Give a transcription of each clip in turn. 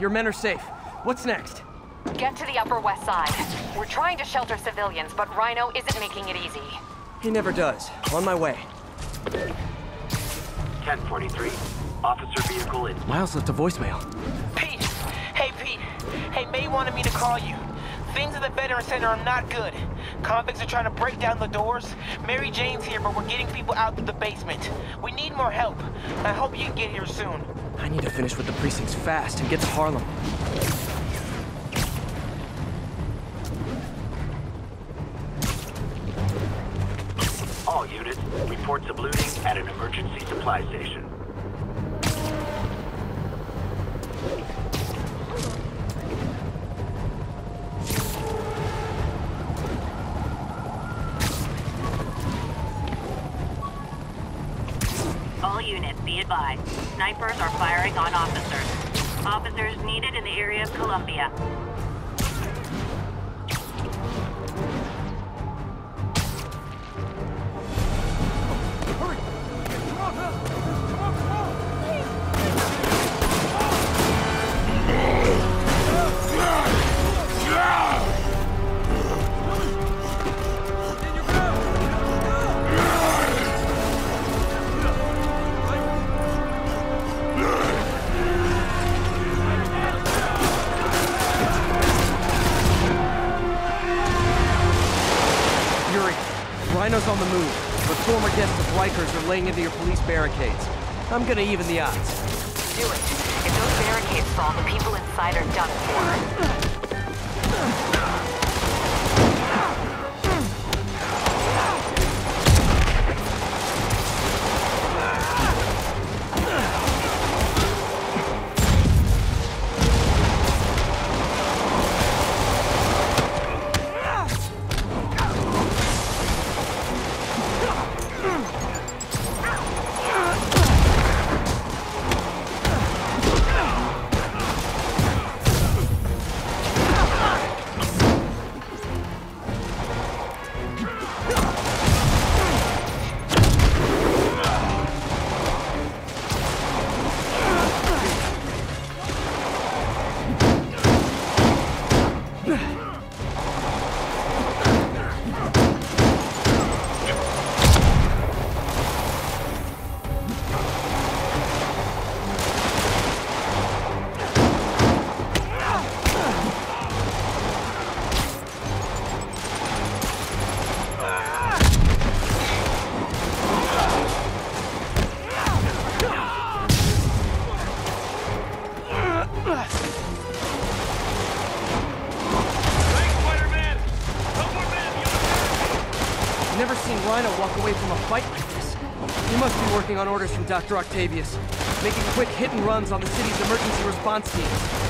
your men are safe. What's next? Get to the Upper West Side. We're trying to shelter civilians, but Rhino isn't making it easy. He never does. On my way. 1043. Officer vehicle in. Miles left a voicemail. Pete! Hey, Pete! Hey, May wanted me to call you. Things at the Veteran Center are not good. Convicts are trying to break down the doors. Mary Jane's here, but we're getting people out through the basement. We need more help. I hope you can get here soon. I need to finish with the precincts fast and get to Harlem. All units, reports of looting at an emergency supply station. All units, be advised. Snipers are firing on officers. Officers needed in the area of Columbia. I'm gonna even the odds. Rhino walk away from a fight like this. He must be working on orders from Dr. Octavius, making quick hit and runs on the city's emergency response teams.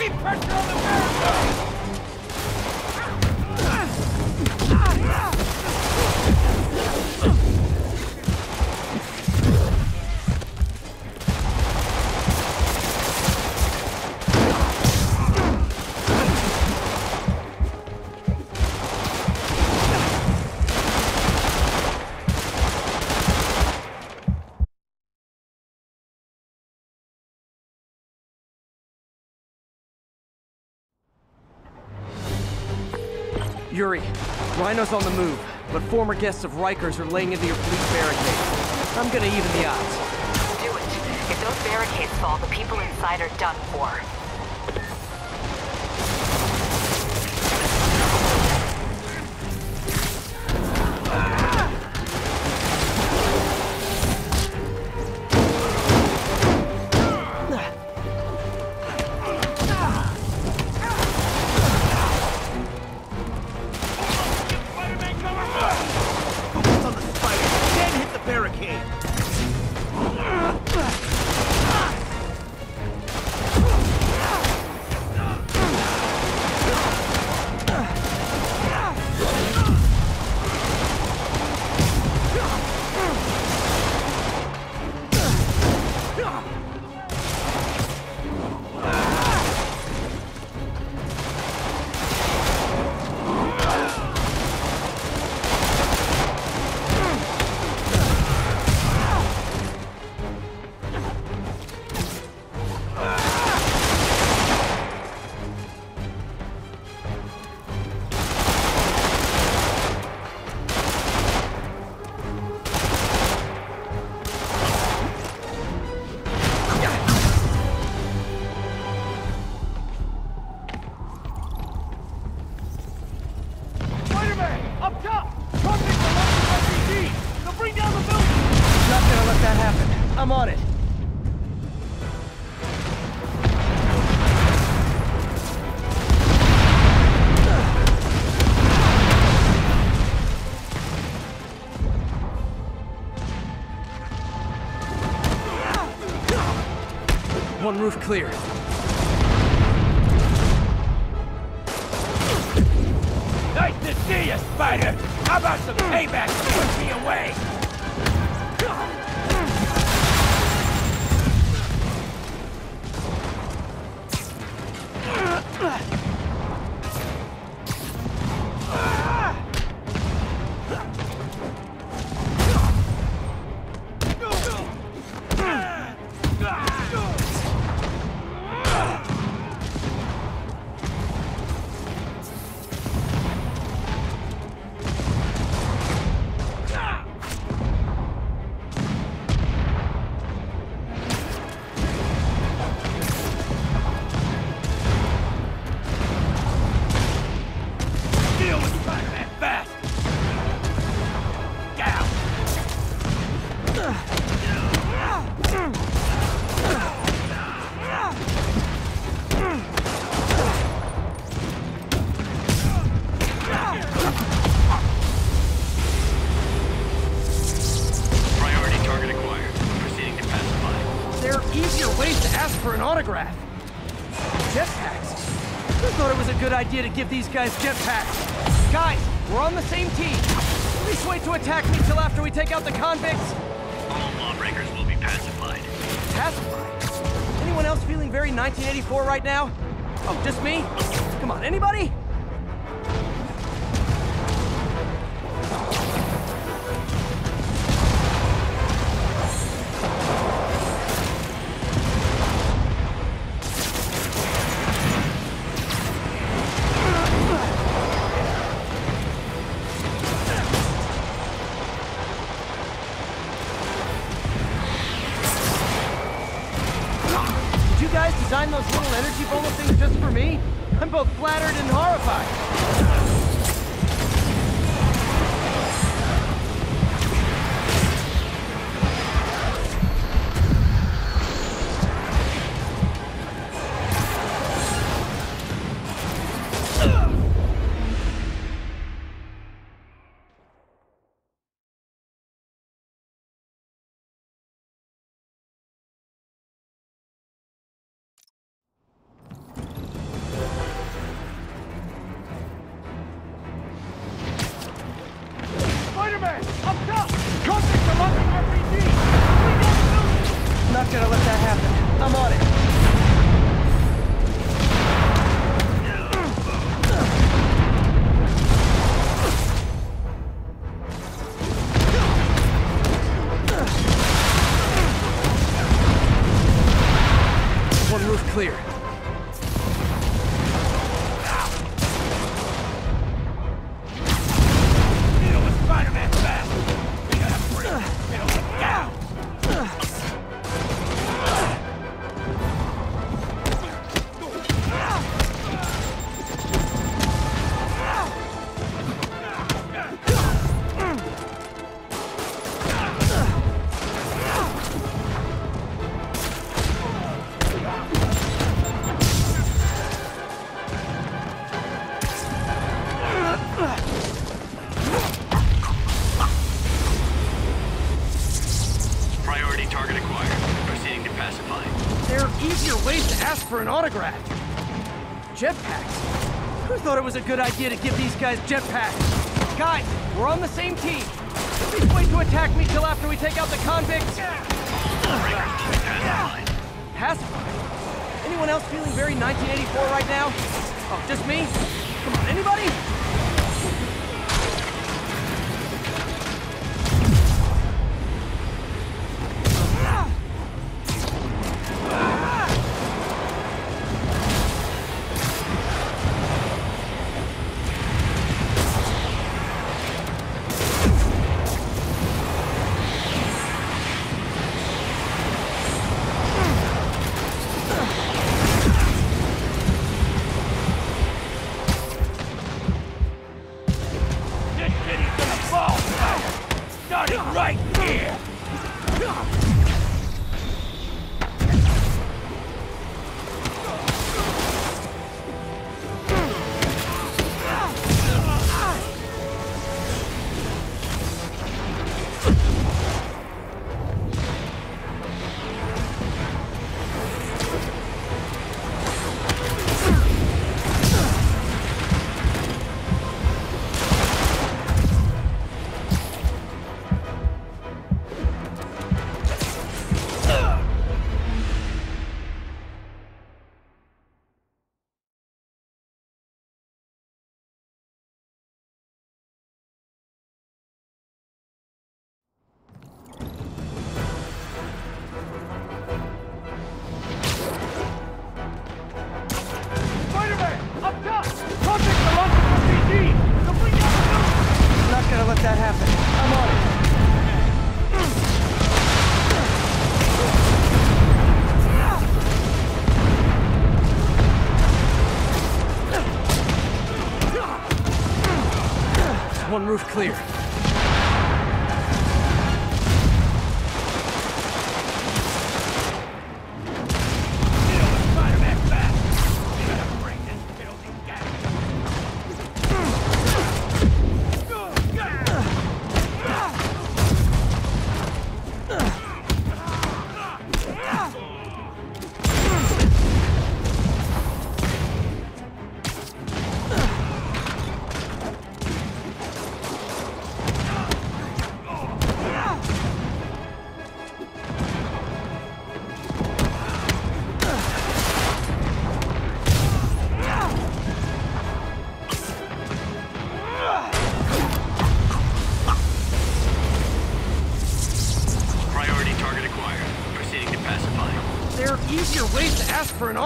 Keep pressure on the barricade! Yuri, Rhino's on the move, but former guests of Rikers are laying into your police barricade. I'm gonna even the odds. Do it. If those barricades fall, the people inside are done for. Roof clear. Nice to see you, Spider! How about some payback for pushing me away? These guys jetpacks? Guys, we're on the same team. Please wait to attack me till after we take out the convicts. All lawbreakers will be pacified. Pacified. Anyone else feeling very 1984 right now? Oh, just me? Come on, anybody? Little energy bola things just for me? I'm both flattered and horrified. Good idea to give these guys jetpacks? Guys, we're on the same team. Please wait to attack me till after we take out the convicts. Pacified? Anyone else feeling very 1984 right now? Oh, just me? One roof clear.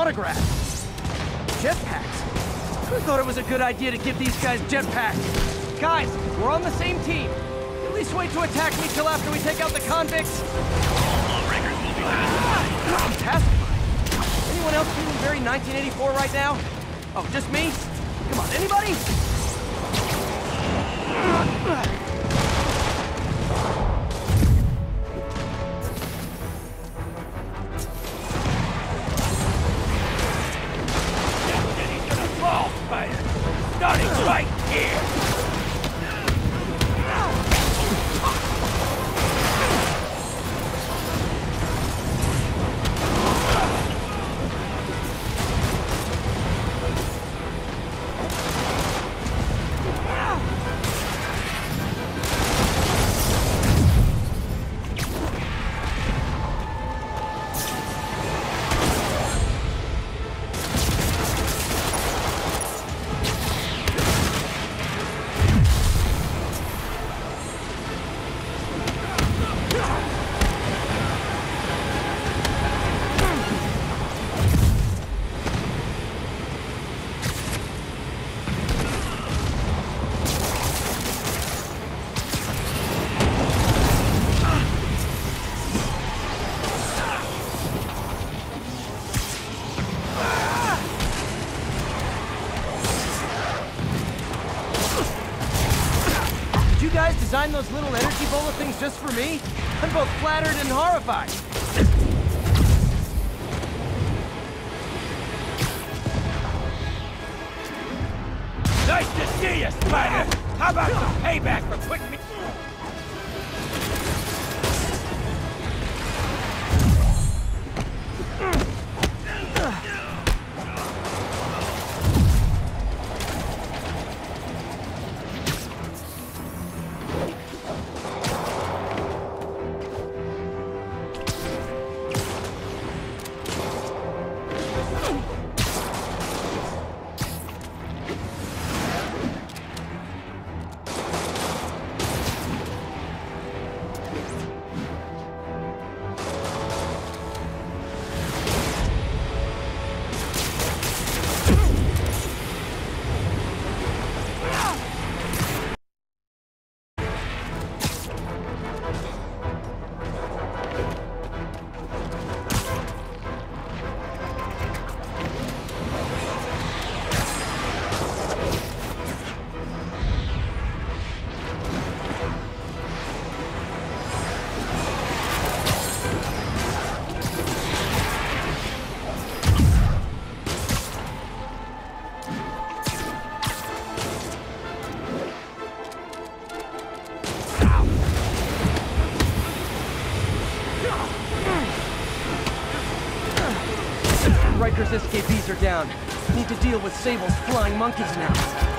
Autograph. Jetpacks? Who thought it was a good idea to give these guys jetpacks? Guys, we're on the same team. At least wait to attack me till after we take out the convicts. Ah, I'm pacified. Anyone else feeling very 1984 right now? Oh, just me? Come on, anybody? You guys design those little energy bullet things just for me? I'm both flattered and horrified. Riker's escapees are down. Need to deal with Sable's flying monkeys now.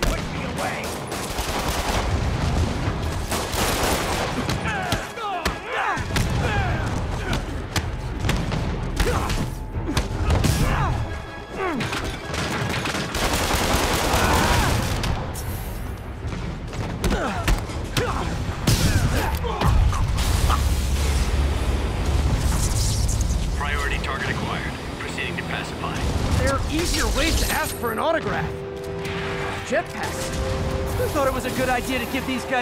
Pushing me away?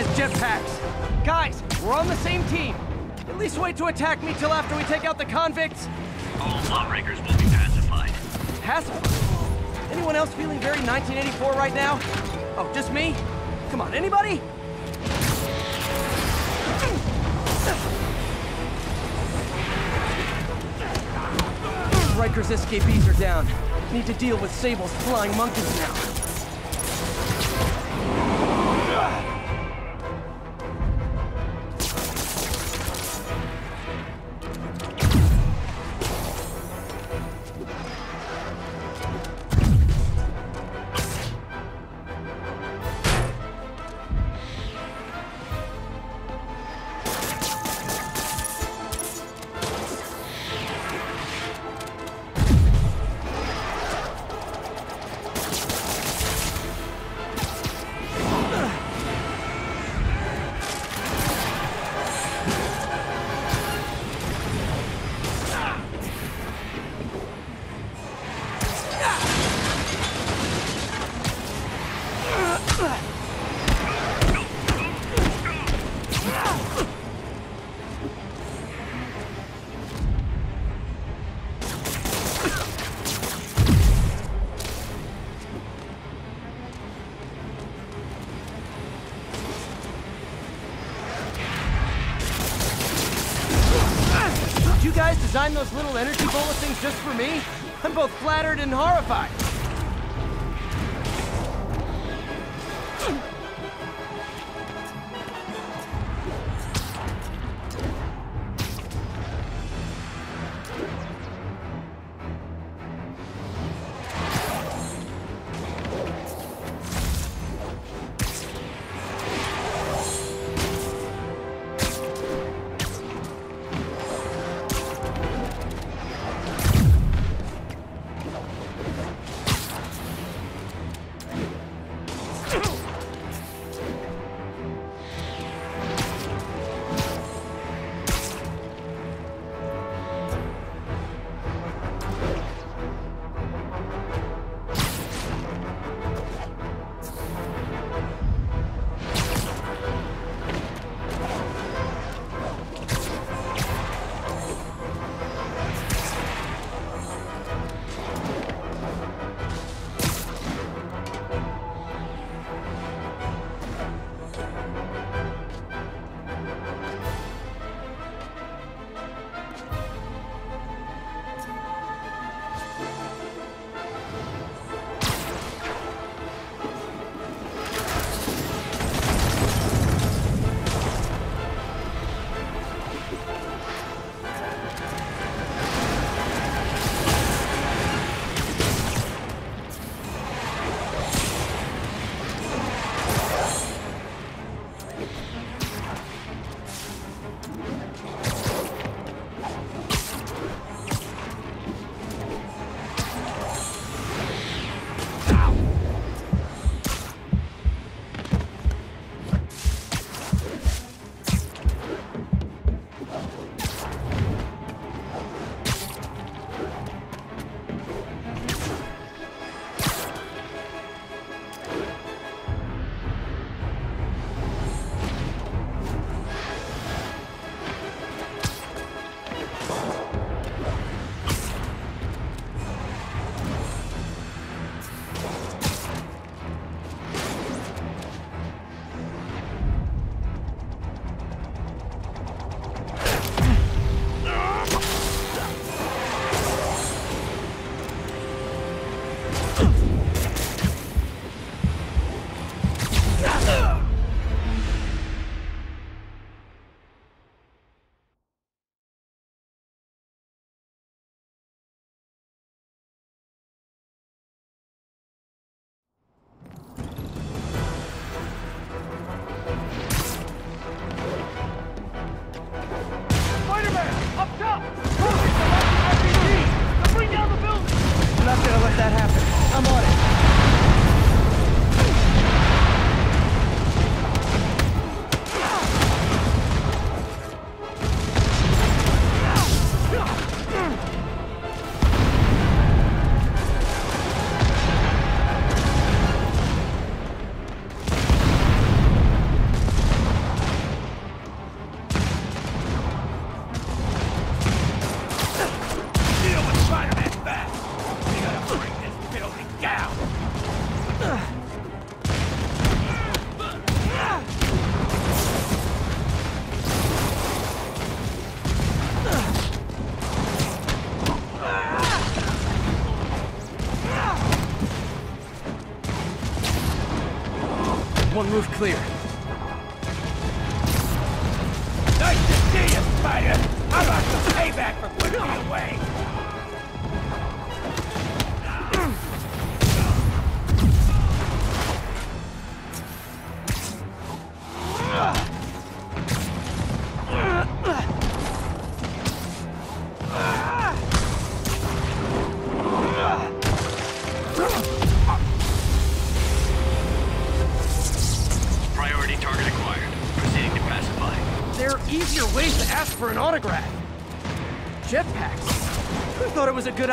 Guys jetpacks? Guys, we're on the same team. At least wait to attack me till after we take out the convicts. All lawbreakers will be pacified. Pacified. Anyone else feeling very 1984 right now? Oh, just me? Come on, anybody? Riker's escapees are down. Need to deal with Sable's flying monkeys now. Those little energy bullet things just for me? I'm both flattered and horrified.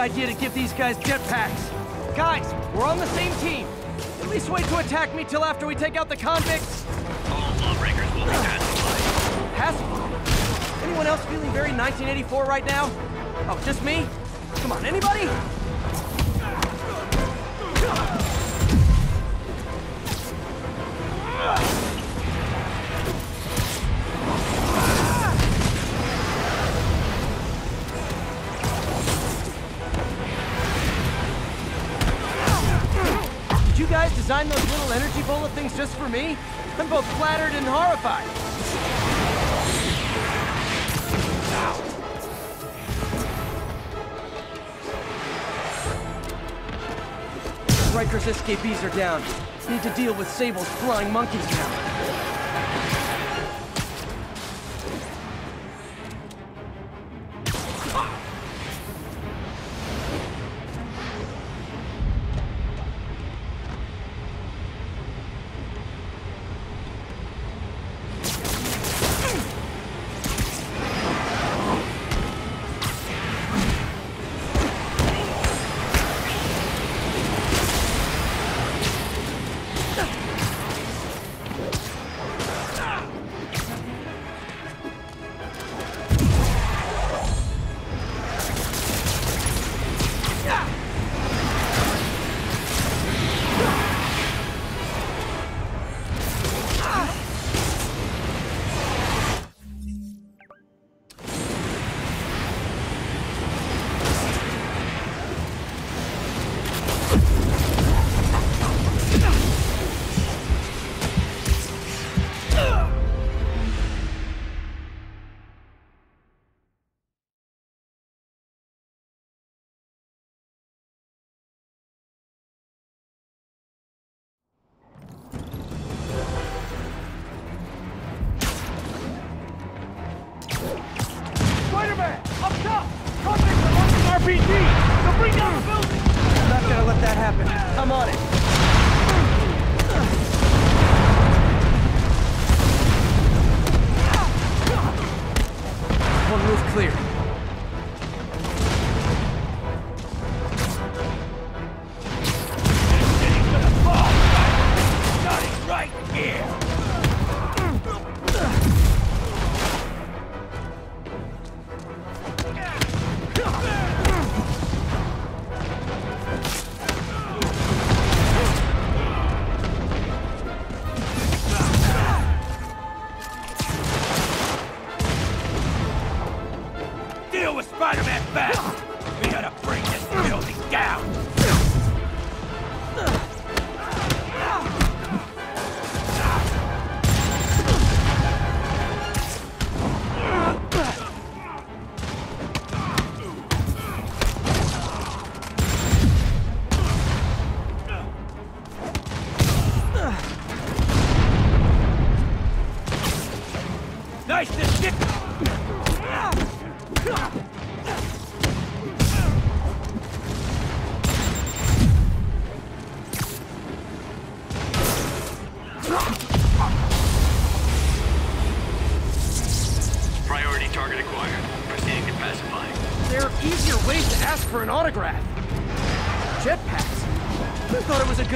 Idea to give these guys jetpacks? Guys, we're on the same team. At least wait to attack me till after we take out the convicts. All lawbreakers will be pacified. Pacified. Anyone else feeling very 1984 right now? Oh, just me? Come on, anybody? Did you guys design those little energy bullet things just for me? I'm both flattered and horrified. Riker's escapees are down. Need to deal with Sable's flying monkeys now.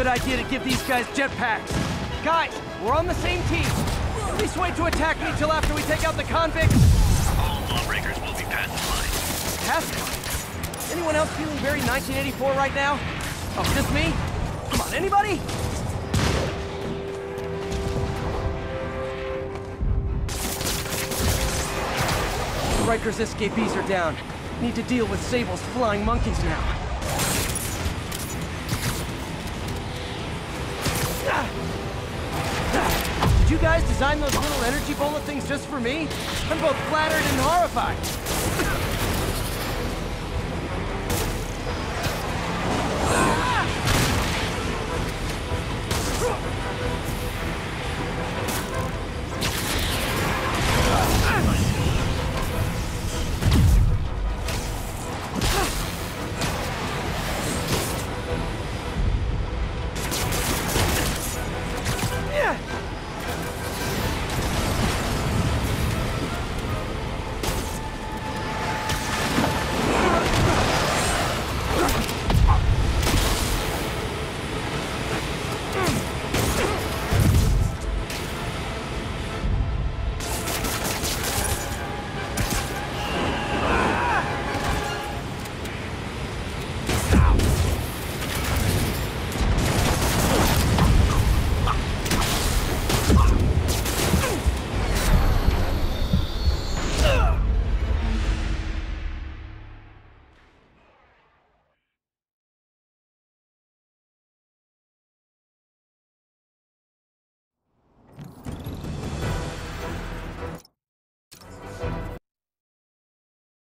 Good idea to give these guys jetpacks? Guys, we're on the same team. At least wait to attack me till after we take out the convicts. All lawbreakers will be pacified. Anyone else feeling very 1984 right now? Oh, just me? Come on, anybody? Riker's escapees are down. Need to deal with Sable's flying monkeys now. You guys design those little energy bullet things just for me? I'm both flattered and horrified.